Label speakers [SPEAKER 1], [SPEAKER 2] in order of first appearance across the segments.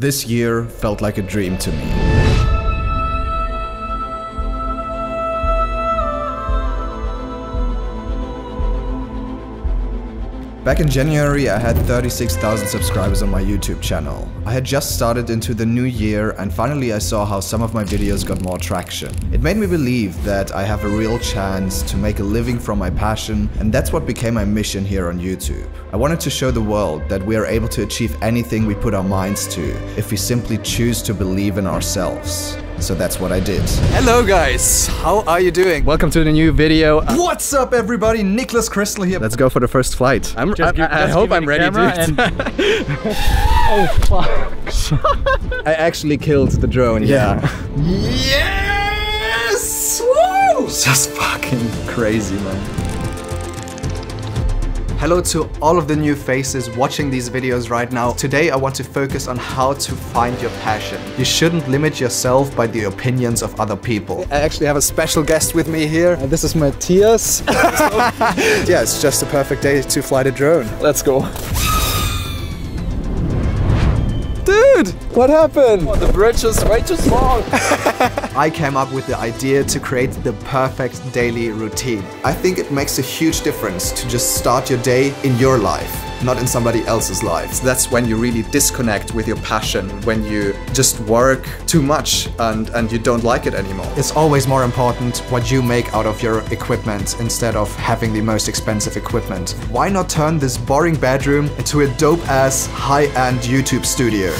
[SPEAKER 1] This year felt like a dream to me. Back in January, I had 36,000 subscribers on my YouTube channel. I had just started into the new year and finally I saw how some of my videos got more traction. It made me believe that I have a real chance to make a living from my passion and that's what became my mission here on YouTube. I wanted to show the world that we are able to achieve anything we put our minds to if we simply choose to believe in ourselves. So that's what I did.
[SPEAKER 2] Hello guys, how are you doing? Welcome to the new video.
[SPEAKER 1] Uh, What's up everybody? Niklas Christl here. Let's go for the first flight.
[SPEAKER 2] I'm,
[SPEAKER 3] Just give-
[SPEAKER 2] I, I
[SPEAKER 3] just
[SPEAKER 2] hope I'm ready, dude.
[SPEAKER 3] and- oh fuck.
[SPEAKER 2] I actually killed the drone, yeah.
[SPEAKER 1] Yes! Woo! Just fucking crazy, man.
[SPEAKER 2] Hello to all of the new faces watching these videos right now. Today I want to focus on how to find your passion. You shouldn't limit yourself by the opinions of other people. I actually have a special guest with me here. Uh, this is Matthias. yeah, it's just a perfect day to fly the drone. Let's go. Dude, what happened? the bridge is way too small. I came up with the idea to create the perfect daily routine. I think it makes a huge difference to just start your day in your life, not in somebody else's life. So that's when you really disconnect with your passion, when you just work too much and, and you don't like it anymore. It's always more important what you make out of your equipment instead of having the most expensive equipment. Why not turn this boring bedroom into a dope ass high end YouTube studio?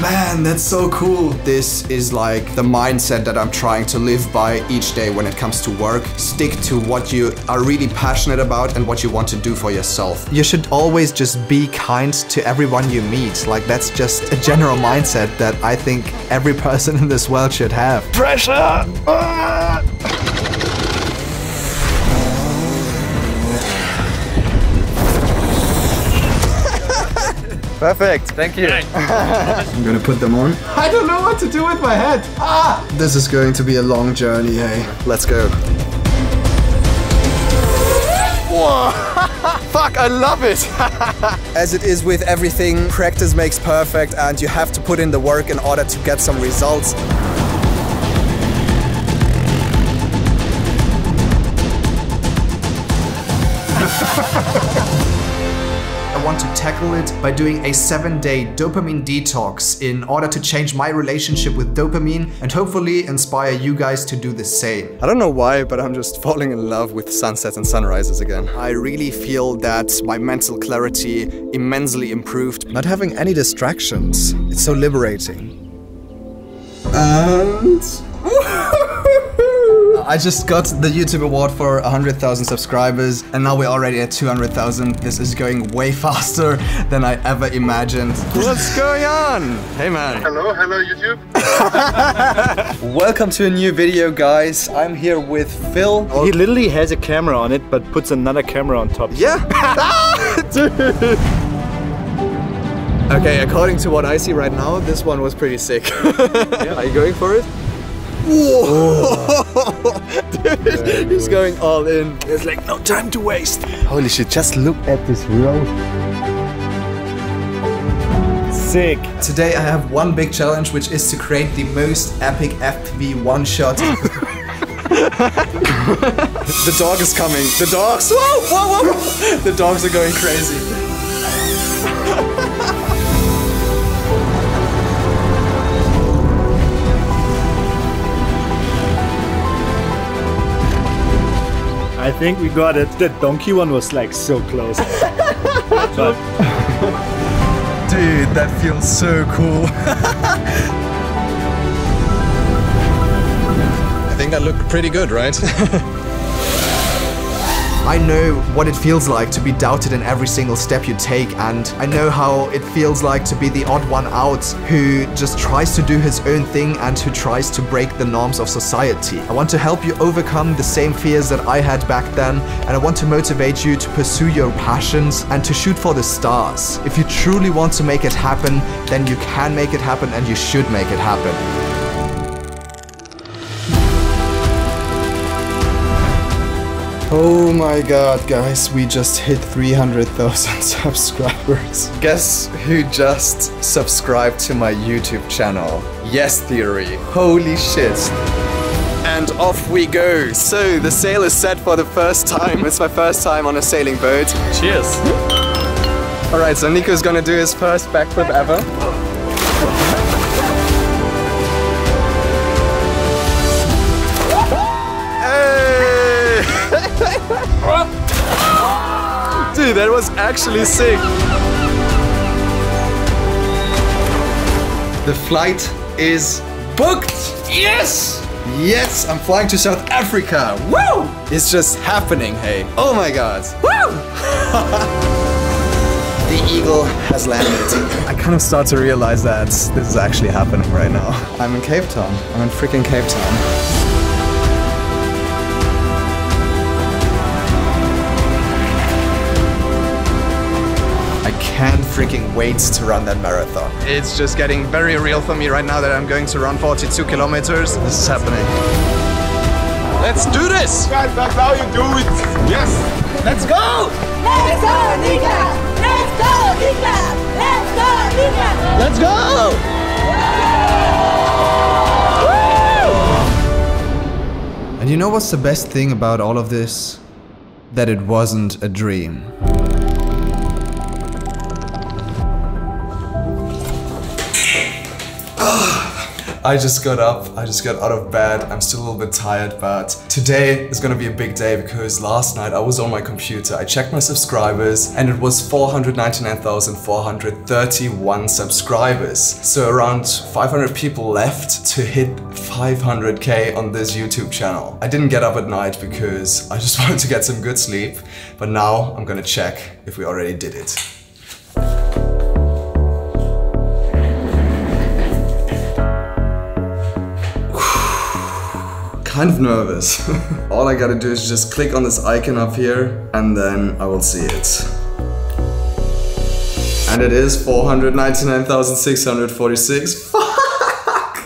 [SPEAKER 2] Man, that's so cool. This is like the mindset that I'm trying to live by each day when it comes to work. Stick to what you are really passionate about and what you want to do for yourself. You should always just be kind to everyone you meet. Like, that's just a general mindset that I think every person in this world should have. Pressure! Ah! Perfect. Thank you.
[SPEAKER 1] I'm gonna put them on. I don't know what to do with my head. Ah! This is going to be a long journey, hey.
[SPEAKER 2] Let's go. Whoa! Fuck, I love it! As it is with everything, practice makes perfect and you have to put in the work in order to get some results. I want to tackle it by doing a seven day dopamine detox in order to change my relationship with dopamine and hopefully inspire you guys to do the same. I don't know why, but I'm just falling in love with sunsets and sunrises again. I really feel that my mental clarity immensely improved.
[SPEAKER 1] Not having any distractions. It's so liberating.
[SPEAKER 2] And I just got the YouTube award for 100,000 subscribers and now we're already at 200,000. This is going way faster than I ever imagined. What's going on? Hey man.
[SPEAKER 4] Hello, hello YouTube.
[SPEAKER 2] Welcome to a new video guys. I'm here with Phil.
[SPEAKER 3] He literally has a camera on it, but puts another camera on top.
[SPEAKER 2] Yeah. Dude. Okay, according to what I see right now, this one was pretty sick. Are you going for it? Whoa! Dude, he's going all in. There's like no time to waste. Holy shit, just look at this road.
[SPEAKER 3] Sick.
[SPEAKER 2] Today I have one big challenge, which is to create the most epic FPV one shot. the dog is coming. The dogs. Whoa, whoa, whoa. The dogs are going crazy.
[SPEAKER 3] Think we got it. The donkey one was like so close. but
[SPEAKER 1] Dude, that feels so cool. I think I look pretty good, right?
[SPEAKER 2] I know what it feels like to be doubted in every single step you take, and I know how it feels like to be the odd one out who just tries to do his own thing and who tries to break the norms of society. I want to help you overcome the same fears that I had back then, and I want to motivate you to pursue your passions and to shoot for the stars. If you truly want to make it happen, then you can make it happen and you should make it happen. Oh my god, guys, we just hit 300,000 subscribers. Guess who just subscribed to my YouTube channel? Yes Theory. Holy shit. And off we go. So, the sail is set for the first time. It's my first time on a sailing boat.
[SPEAKER 3] Cheers.
[SPEAKER 2] Alright, so Nico's gonna do his first backflip ever. That was actually sick. The flight is booked! Yes! Yes, I'm flying to South Africa. Woo! It's just happening, hey. Oh my god. Woo! the eagle has landed. I kind of start to realize that this is actually happening right now. I'm in Cape Town. I'm in freaking Cape Town. Can't freaking wait to run that marathon. It's just getting very real for me right now that I'm going to run 42 kilometers. This is happening. Let's do this!
[SPEAKER 4] Guys, that's how you do it. Yes.
[SPEAKER 2] Let's go!
[SPEAKER 5] Let's go, Nika! Let's go, Nika! Let's go, Nika!
[SPEAKER 2] Let's go! And you know what's the best thing about all of this? That it wasn't a dream. I just got up, I just got out of bed, I'm still a little bit tired, but today is gonna be a big day because last night I was on my computer, I checked my subscribers and it was 499,431 subscribers. So around 500 people left to hit 500k on this YouTube channel. I didn't get up at night because I just wanted to get some good sleep, but now I'm gonna check if we already did it. Kind of nervous. All I gotta do is just click on this icon up here and then I will see it. And it is 499,646. Fuck!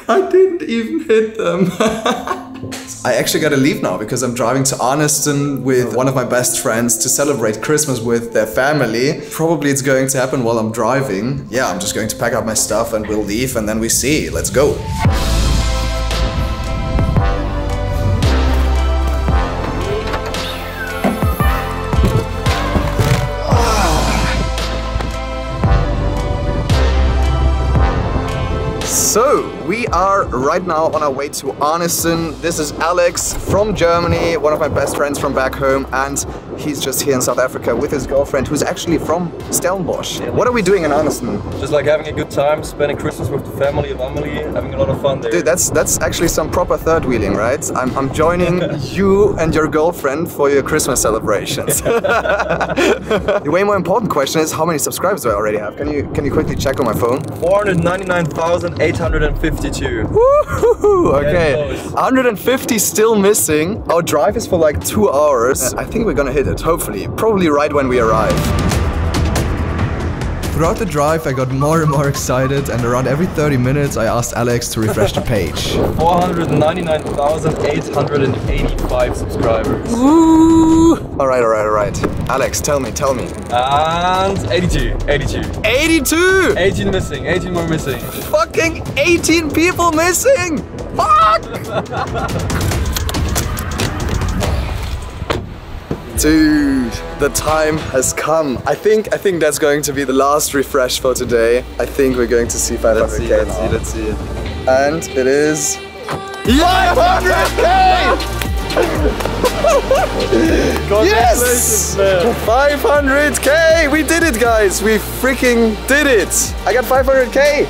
[SPEAKER 2] I didn't even hit them. I actually gotta leave now because I'm driving to Arniston with one of my best friends to celebrate Christmas with their family. Probably it's going to happen while I'm driving. Yeah, I'm just going to pack up my stuff and we'll leave and then we see. Let's go. Are right now on our way to Arniston. This is Alex from Germany, one of my best friends from back home, and he's just here in South Africa with his girlfriend who's actually from Stellenbosch. What are we doing in Arniston?
[SPEAKER 6] Just like having a good time, spending Christmas with the family of Amelie, having a lot of fun there.
[SPEAKER 2] Dude, that's that's actually some proper third wheeling, right? I'm, I'm joining you and your girlfriend for your Christmas celebrations. the way more important question is how many subscribers do I already have? Can you can you quickly check on my phone?
[SPEAKER 6] 499,852.
[SPEAKER 2] Woo-hoo-hoo, Okay, 150 still missing. Our drive is for like two hours. I think we're gonna hit it, hopefully. Probably right when we arrive. Throughout the drive, I got more and more excited, and around every 30 minutes, I asked Alex to refresh the page.
[SPEAKER 6] 499,885 subscribers. Ooh!
[SPEAKER 2] All right, all right, all right. Alex, tell me, tell me.
[SPEAKER 6] And 82, 82.
[SPEAKER 2] 82!
[SPEAKER 6] 18 missing, 18 more missing.
[SPEAKER 2] Fucking 18 people missing! Fuck! Dude, the time has come. I think I think that's going to be the last refresh for today. I think we're going to see 500k
[SPEAKER 6] Let's see, let's
[SPEAKER 2] now.
[SPEAKER 6] see, let's see.
[SPEAKER 2] And it is 500k! yes! 500k! We did it, guys! We freaking did it! I got 500k!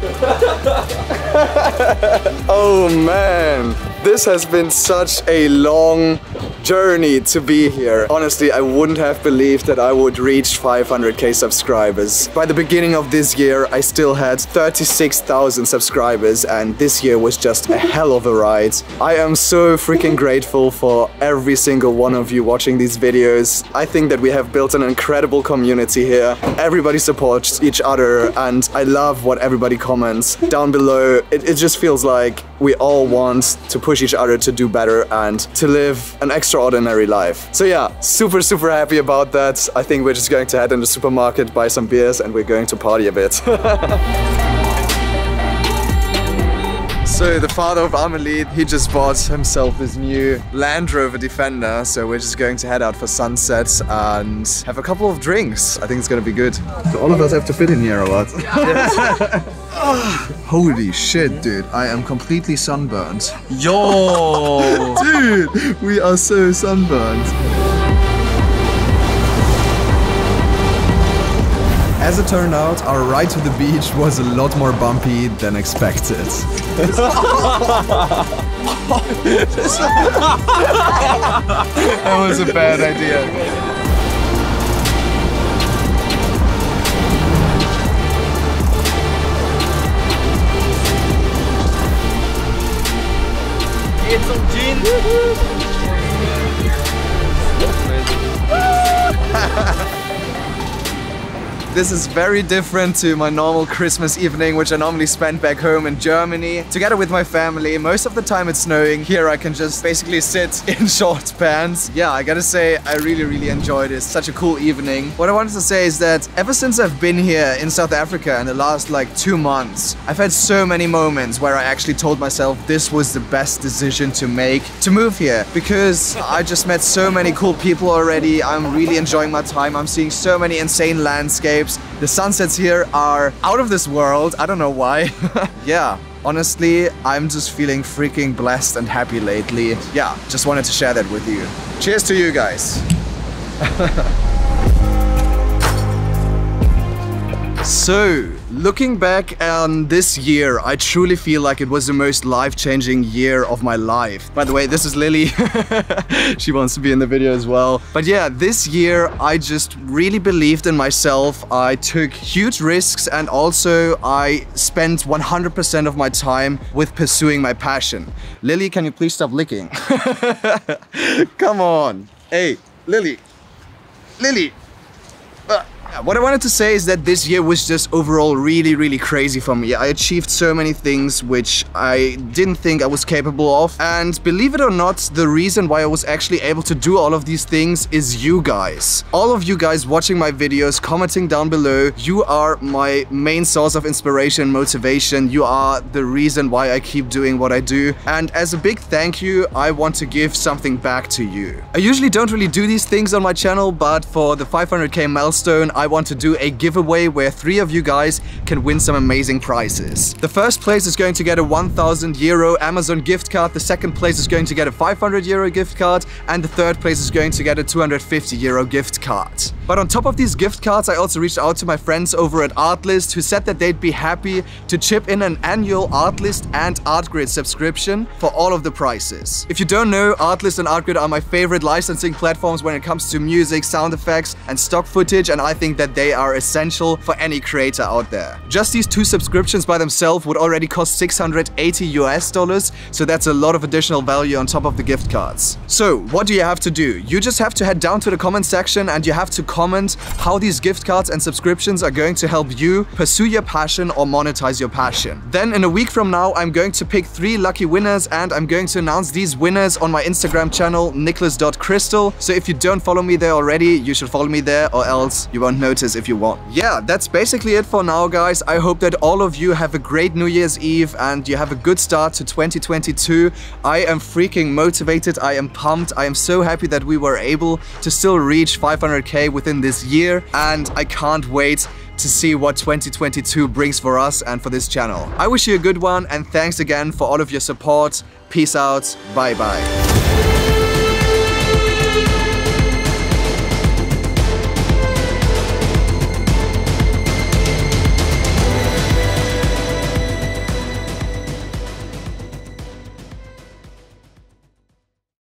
[SPEAKER 2] oh man, this has been such a long journey to be here. Honestly, I wouldn't have believed that I would reach 500k subscribers. By the beginning of this year, I still had 36,000 subscribers, and this year was just a hell of a ride. I am so freaking grateful for every single one of you watching these videos. I think that we have built an incredible community here. Everybody supports each other, and I love what everybody comments down below. It, it just feels like we all want to push each other to do better and to live an extraordinary life. So yeah, super, super happy about that. I think we're just going to head in the supermarket, buy some beers and we're going to party a bit. So the father of Amelie, he just bought himself his new Land Rover Defender. So we're just going to head out for sunset and have a couple of drinks. I think it's gonna be good.
[SPEAKER 1] Do all of us have to fit in here a lot. Holy shit, dude. I am completely sunburned.
[SPEAKER 6] Yo!
[SPEAKER 1] Dude, we are so sunburned. As it turned out, our ride to the beach was a lot more bumpy than expected.
[SPEAKER 2] That was a bad idea.
[SPEAKER 6] Geht zum Gin!
[SPEAKER 2] This is very different to my normal Christmas evening, which I normally spend back home in Germany, together with my family. Most of the time it's snowing. Here I can just basically sit in short pants. Yeah, I gotta say, I really, really enjoyed it. Such a cool evening. What I wanted to say is that ever since I've been here in South Africa in the last like two months, I've had so many moments where I actually told myself this was the best decision to make to move here because I just met so many cool people already. I'm really enjoying my time. I'm seeing so many insane landscapes. The sunsets here are out of this world. I don't know why. yeah. Honestly, I'm just feeling freaking blessed and happy lately. Yeah, just wanted to share that with you. Cheers to you guys. So, looking back on this year, I truly feel like it was the most life-changing year of my life. By the way, this is Lily. she wants to be in the video as well. But yeah, this year I just really believed in myself. I took huge risks and also I spent 100% of my time with pursuing my passion. Lily, can you please stop licking? Come on. Hey, Lily. Lily. What I wanted to say is that this year was just overall really, really crazy for me. I achieved so many things which I didn't think I was capable of. And believe it or not, the reason why I was actually able to do all of these things is you guys. All of you guys watching my videos, commenting down below, you are my main source of inspiration, motivation. You are the reason why I keep doing what I do. And as a big thank you, I want to give something back to you. I usually don't really do these things on my channel, but for the 500k milestone, I want to do a giveaway where three of you guys can win some amazing prizes. The first place is going to get a 1000 euro Amazon gift card, the second place is going to get a 500 euro gift card, and the third place is going to get a 250 euro gift card. But on top of these gift cards, I also reached out to my friends over at Artlist who said that they'd be happy to chip in an annual Artlist and Artgrid subscription for all of the prices. If you don't know, Artlist and Artgrid are my favorite licensing platforms when it comes to music, sound effects, and stock footage, and I think that they are essential for any creator out there. Just these two subscriptions by themselves would already cost 680 US dollars, so that's a lot of additional value on top of the gift cards. So, what do you have to do? You just have to head down to the comment section and you have to comment how these gift cards and subscriptions are going to help you pursue your passion or monetize your passion. Then in a week from now, I'm going to pick three lucky winners and I'm going to announce these winners on my Instagram channel, niklas.christl. So if you don't follow me there already, you should follow me there or else you won't notice if you want. Yeah, that's basically it for now, guys. I hope that all of you have a great New Year's Eve and you have a good start to 2022. I am freaking motivated. I am pumped. I am so happy that we were able to still reach 500k within this year and I can't wait to see what 2022 brings for us and for this channel. I wish you a good one and thanks again for all of your support. Peace out. Bye bye.